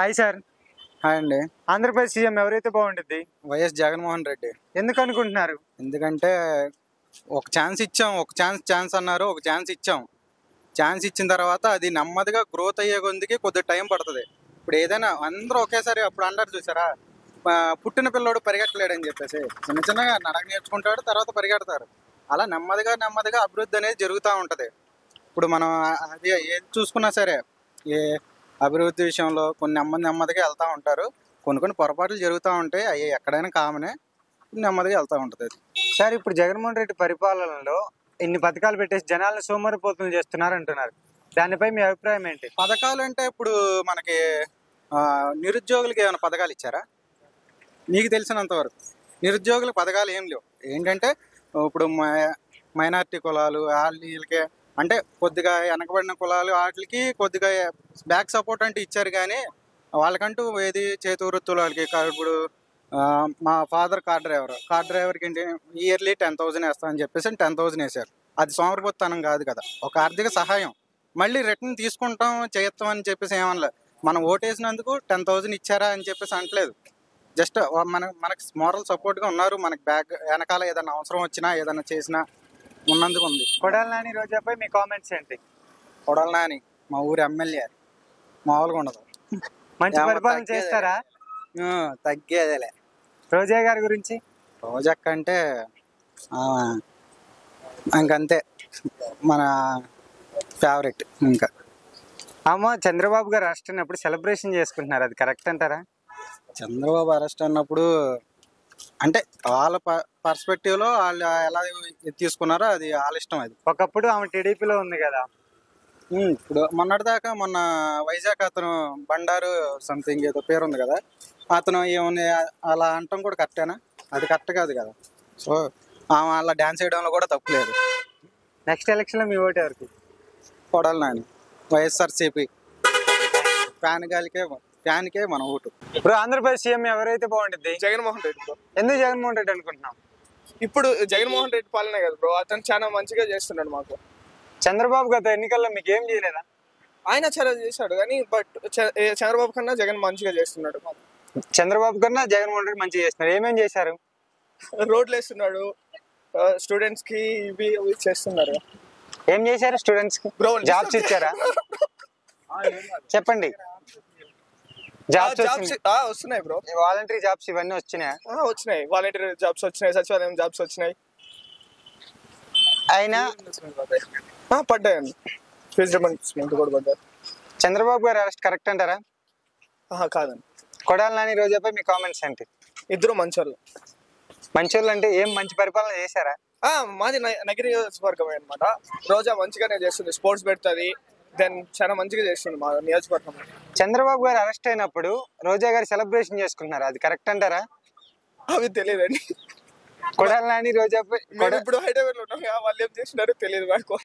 Hi sir. Hi అండి. Andhra Pradesh CM ఎవరైతే బాగుంటుంది వైఎస్ జగన్మోహన్ రెడ్డి. ఎందుకు అనుకుంటున్నారు? ఎందుకంటే ఒక ఛాన్స్ ఇచ్చాం ఒక ఛాన్స్ ఛాన్స్ అన్నారు ఒక ఛాన్స్ ఇచ్చాం. ఛాన్స్ ఇచ్చిన తర్వాత అది నెమ్మదిగా గ్రోత్ అయ్యే కొద్దికి కొద్ది టైం పడుతుంది. ఇప్పుడు ఏదైనా అందరూ ఒకేసారి అప్పుడు అంటారు చూసారా? పుట్టిన పిల్లోడు పరిగెట్టలేడని చెప్పేసి. చిన్న చిన్నగా నడక నేర్చుకుంటాడు తర్వాత పరిగెడతారు. అలా నెమ్మదిగా నెమ్మదిగా అభివృద్ధి అనేది జరుగుతూ ఉంటుంది. ఇప్పుడు మనం అది ఏది చూసుకున్నా సరే ఏ అభివృద్ధి విషయంలో కొన్ని నెమ్మది నెమ్మదిగా వెళ్తూ ఉంటారు. కొన్ని కొన్ని పొరపాట్లు జరుగుతూ ఉంటాయి. అవి ఎక్కడైనా కామనే నెమ్మదిగా వెళ్తూ ఉంటుంది అది. సార్ ఇప్పుడు జగన్మోహన్ రెడ్డి పరిపాలనలో ఇన్ని పథకాలు పెట్టేసి జనాలను సోమరిపోతులు చేస్తున్నారు అంటున్నారు దానిపై మీ అభిప్రాయం ఏంటి? పథకాలు అంటే ఇప్పుడు మనకి నిరుద్యోగులకి ఏమైనా పథకాలు ఇచ్చారా? నీకు తెలిసినంత వరకు. నిరుద్యోగులకు పథకాలు ఏం లేవు. ఏంటంటే ఇప్పుడు మై- మైనారిటీ కులాలు వాళ్ళ వీళ్ళకి అంటే కొద్దిగా వెనకబడిన కులాలు వాటికి కొద్దిగా బ్యాక్ సపోర్ట్ అంటే ఇచ్చారు కానీ వాళ్ళకంటూ ఏది చేతి వృత్తులు వాళ్ళకి? ఇప్పుడు మా ఫాదర్ కార్ డ్రైవర్ కార్ డ్రైవర్కి ఏంటి? ఇయర్లీ టెన్ థౌజండ్ వేస్తామని చెప్పేసి టెన్ థౌజండ్ వేసారు అది సోమరిపోతనం కాదు కదా. ఒక ఆర్థిక సహాయం. మళ్ళీ రిటర్న్ తీసుకుంటాం చేస్తాం అని చెప్పేసి ఏమనలే. మనం ఓటేసినందుకు టెన్ థౌసండ్ ఇచ్చారా అని చెప్పేసి అనట్లేదు. జస్ట్ మన మనకి మోరల్ సపోర్ట్గా ఉన్నారు. మనకి బ్యాక్ వెనకాల ఏదైనా అవసరం వచ్చినా ఏదైనా చేసినా ఉన్నందుకు ఉంది. కొడాల నాని రోజాపై మీ కామెంట్స్ ఏంటి? కొడాలి నాని మా ఊరి ఎమ్మెల్యే. మామూలుగా ఉండదు. మంచి పరిపాలన. చేస్తారా? తగ్గేదేలే. రోజా గారి గురించి? రోజక్క అంటే ఆ, ఇంకంతే. మన ఫేవరెట్ ఇంకా. అమ్మ చంద్రబాబు గారు అరెస్ట్ అయినప్పుడు సెలబ్రేషన్ చేసుకుంటున్నారు. అది కరెక్ట్ అంటారా? చంద్రబాబు అరెస్ట్ అన్నప్పుడు అంటే వాళ్ళ పర్స్పెక్టివ్లో వాళ్ళు ఎలా తీసుకున్నారో అది వాళ్ళ ఇష్టం అది. ఒకప్పుడు ఆమె టీడీపీలో ఉంది కదా. ఇప్పుడు మొన్నటిదాకా మొన్న వైజాగ్ అతను బండారు సంథింగ్ ఏదో పేరు ఉంది కదా. అతను ఏమని అలా అంటాం కూడా కరెక్టేనా అది కరెక్ట్ కాదు కదా. సో ఆమె అలా డ్యాన్స్ వేయడంలో కూడా తప్పు లేదు. నెక్స్ట్ ఎలక్షన్లో మీ ఓటు ఎవరికి? కొడాలి నాని వైఎస్ఆర్సీపీ. ఫ్యాన్ గాలికే ఫ్యాన్కే మన ఓటు. ఇప్పుడు ఆంధ్రప్రదేశ్ సీఎం ఎవరైతే బాగుంటుంది జగన్మోహన్ రెడ్డి బ్రో. ఎందుకు జగన్మోహన్ రెడ్డి అనుకుంటున్నాం ఇప్పుడు జగన్మోహన్ రెడ్డి పాలనే కదా బ్రో అతను చాలా మంచిగా చేస్తున్నాడు మాకు. చంద్రబాబు గత ఎన్నికల్లో మీకు ఏం చేయలేదా? ఆయన చాలా చేశాడు కానీ బట్ చంద్రబాబు కన్నా జగన్ మంచిగా చేస్తున్నాడు మాకు. చంద్రబాబు కన్నా జగన్మోహన్ రెడ్డి మంచిగా చేస్తున్నారు. ఏమేం చేశారు? రోడ్లు వేస్తున్నాడు స్టూడెంట్స్కి ఇవి చేస్తున్నారు. ఏం చేశారు స్టూడెంట్స్కి జాబ్స్ ఇచ్చారా? చెప్పండి. జాబ్స్ జాబ్స్ వస్తున్నాయి బ్రో వాలంటరీ జాబ్స్ ఇవన్నీ వచ్చినాయా? వచ్చినాయి. వాలంటీర్ జాబ్స్ వచ్చినాయి సచివాలయం జాబ్స్ వచ్చినాయి. అయినా పడ్డాయండి. ఫీజు రిమెంబర్స్మెంట్ కూడా పడ్డాయి. చంద్రబాబు గారు అరెస్ట్ కరెక్ట్ అంటారా? కాదండి. కొడాలి నాని రోజాపై మీ కామెంట్స్ ఏంటి? ఇద్దరు మంచోళ్ళు. మంచోళ్ళు అంటే ఏం మంచి పరిపాలన చేశారా? ఆ, మాది నగిరి నియోజకవర్గమే అనమాట రోజా మంచిగానే చేస్తుంది. స్పోర్ట్స్ పెడుతుంది. దెన్ చాలా మంచిగా చేస్తుంది మా నియోజకవర్గం. చంద్రబాబు గారు అరెస్ట్ అయినప్పుడు రోజా గారు సెలబ్రేషన్ చేసుకుంటున్నారు? అది కరెక్ట్ అంటారా? అవి తెలియదండి. కొడాలి నాని రోజాపై మేము ఇప్పుడు హైదరాబాద్లో ఉన్నాం. వాళ్ళు ఏం చేసినారో తెలియదు మాకు.